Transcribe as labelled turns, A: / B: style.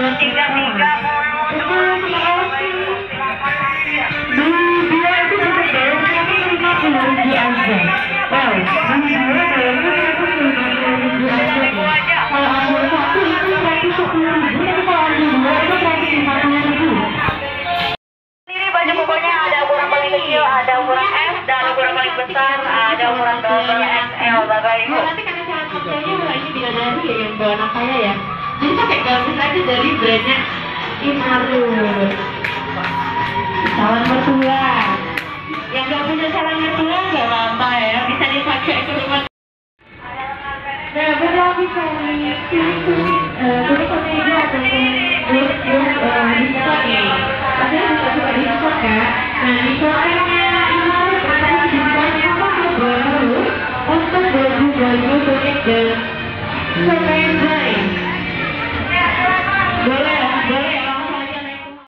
A: ukuran double
B: nanti karena wah ini bidadari ya yang bawa anak saya ya. Jadi pakai gamis aja dari brandnya Inarus. Salam mertua. Yang nggak punya salam mertua nggak apa-apa ya, bisa dipakai ke rumah. Nah, kali kulit eh, kulit komedi Good.